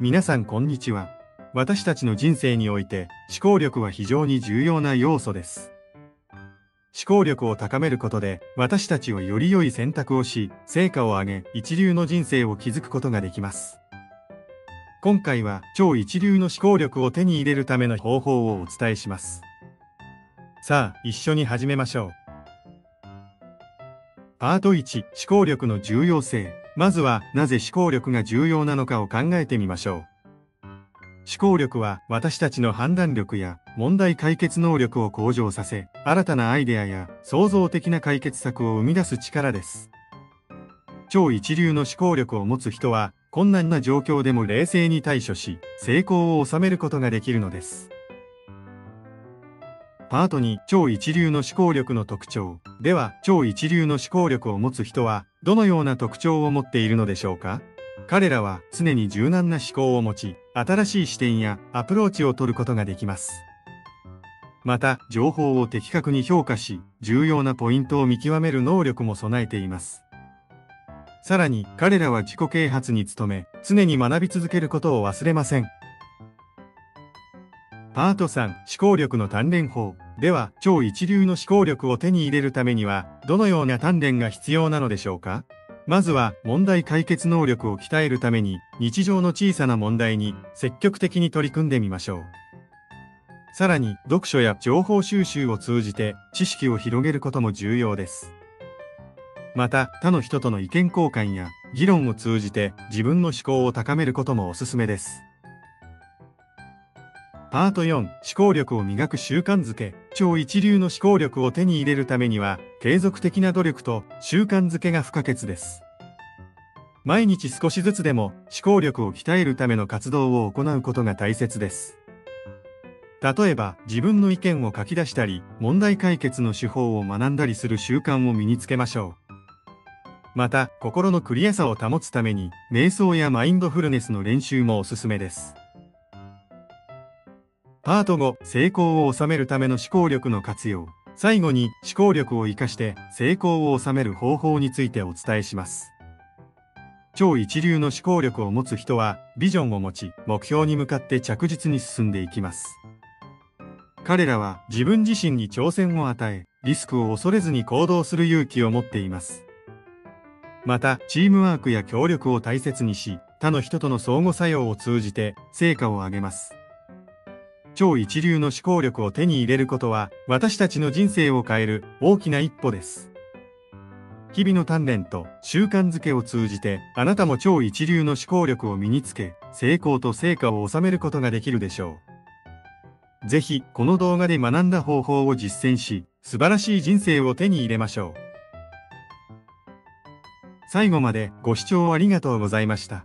皆さんこんにちは。私たちの人生において思考力は非常に重要な要素です。思考力を高めることで私たちはより良い選択をし、成果を上げ、一流の人生を築くことができます。今回は超一流の思考力を手に入れるための方法をお伝えします。さあ、一緒に始めましょう。パート1、思考力の重要性。まずは、なぜ思考力が重要なのかを考えてみましょう。思考力は私たちの判断力や問題解決能力を向上させ、新たなアイデアや創造的な解決策を生み出す力です。超一流の思考力を持つ人は、困難な状況でも冷静に対処し、成功を収めることができるのです。パート2、超一流の思考力の特徴。では、超一流の思考力を持つ人は、どのような特徴を持っているのでしょうか？彼らは常に柔軟な思考を持ち、新しい視点やアプローチを取ることができます。また、情報を的確に評価し、重要なポイントを見極める能力も備えています。さらに、彼らは自己啓発に努め、常に学び続けることを忘れません。パート3、思考力の鍛錬法。では、超一流の思考力を手に入れるためには、どのような鍛錬が必要なのでしょうか？まずは、問題解決能力を鍛えるために、日常の小さな問題に積極的に取り組んでみましょう。さらに、読書や情報収集を通じて、知識を広げることも重要です。また、他の人との意見交換や議論を通じて自分の思考を高めることもおすすめです。パート4、思考力を磨く習慣づけ。超一流の思考力を手に入れるためには、継続的な努力と習慣づけが不可欠です。毎日少しずつでも思考力を鍛えるための活動を行うことが大切です。例えば、自分の意見を書き出したり、問題解決の手法を学んだりする習慣を身につけましょう。また、心のクリアさを保つために、瞑想やマインドフルネスの練習もおすすめです。パート5、成功を収めるための思考力の活用。最後に思考力を活かして成功を収める方法についてお伝えします。超一流の思考力を持つ人はビジョンを持ち目標に向かって着実に進んでいきます。彼らは自分自身に挑戦を与え、リスクを恐れずに行動する勇気を持っています。また、チームワークや協力を大切にし、他の人との相互作用を通じて成果を上げます。超一流の思考力を手に入れることは、私たちの人生を変える大きな一歩です。日々の鍛錬と習慣づけを通じて、あなたも超一流の思考力を身につけ、成功と成果を収めることができるでしょう。ぜひ、この動画で学んだ方法を実践し、素晴らしい人生を手に入れましょう。最後までご視聴ありがとうございました。